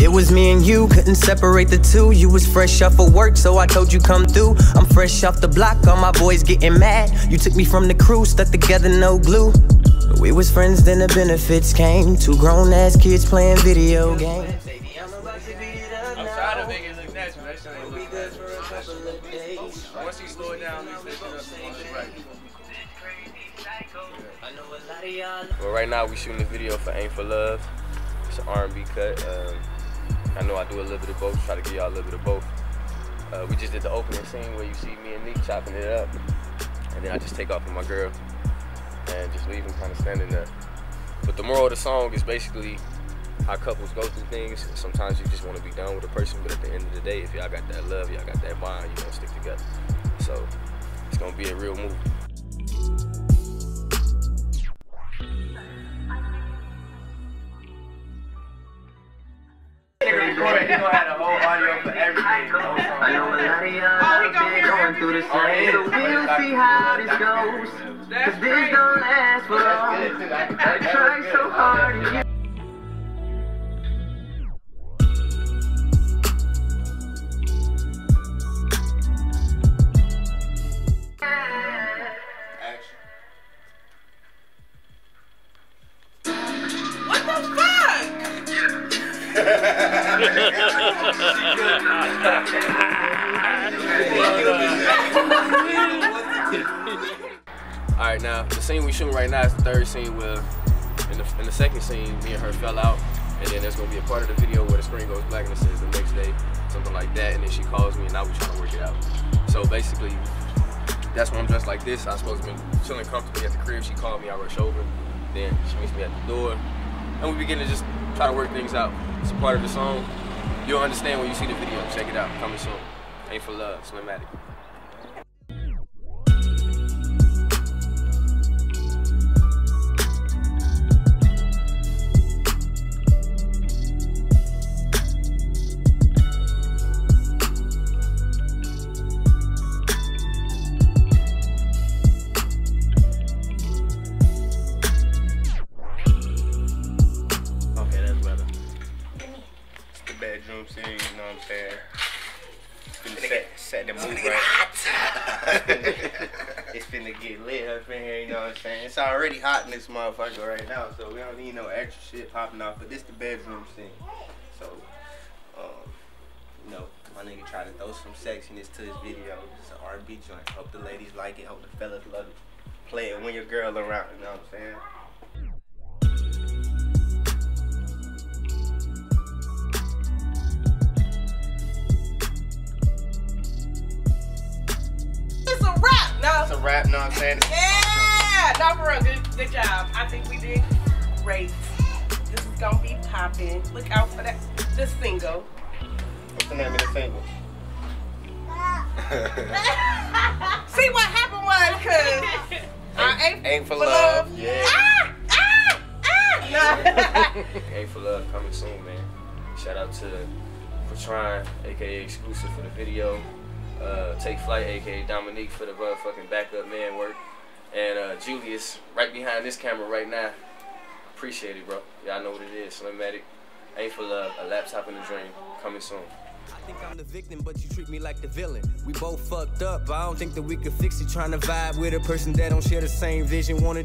It was me and you, couldn't separate the two. You was fresh off of work, so I told you come through. I'm fresh off the block, all my boys getting mad. You took me from the crew, stuck together, no glue. We was friends, then the benefits came. Two grown ass kids playing video games. Once it down, the right. Well, right now we shooting the video for Ain't for Love. It's an R&B cut. Um, I know I do a little bit of both. Try to give y'all a little bit of both. Uh, we just did the opening scene where you see me and Nick chopping it up, and then I just take off with my girl and just leave him kind of standing there. But the moral of the song is basically how couples go through things. Sometimes you just want to be done with a person, but at the end of the day, if y'all got that love, y'all got that bond, you gonna stick together. So it's gonna be a real movie. He gonna have the whole audio for everything. the. I know a lot of y'all out there going through the same. So we'll see how this goes. Cause this don't last for long. I try so hard and you What the fuck? All right, now the scene we shooting right now is the third scene where, in the, in the second scene, me and her fell out, and then there's gonna be a part of the video where the screen goes black and it says the next day, something like that, and then she calls me, and now we trying to work it out. So basically, that's when I'm dressed like this. I was supposed to be chilling comfortably at the crib. She called me, I rush over, then she meets me at the door, and we begin to just try to work things out. It's a part of the song. You'll understand when you see the video. Check it out. Coming soon. Ain't for love. SlimMattic. The bedroom scene, you know what I'm saying? Finna set, set the mood right. it's finna get lit up in here, you know what I'm saying? It's already hot in this motherfucker right now, so we don't need no extra shit popping off. But this the bedroom scene. So, um, you know, my nigga try to throw some sexiness to his video. It's an R&B joint. Hope the ladies like it. Hope the fellas love it. Play it when your girl around, you know what I'm saying? Rap, know what I'm saying? Yeah. No, for real. Good, good job. I think we did great. This is gonna be popping. Look out for that. This single. What's the name of the single? See what happened was cause I ain't, Ain't for love. Yeah. Ah, ah, ah. No. Ain't for love coming soon, man. Shout out to Patron, aka Exqlusive for the video. Uh, Take Flight, aka Dominique for the motherfucking backup man work. And uh, Julius, right behind this camera right now. Appreciate it, bro. Y'all know what it is. SlimMattic. Ain't for love. A laptop in the dream. Coming soon. I think I'm the victim, but you treat me like the villain. We both fucked up, I don't think that we could fix it. Trying to vibe with a person that don't share the same vision. Wanna